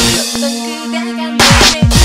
Look you I got.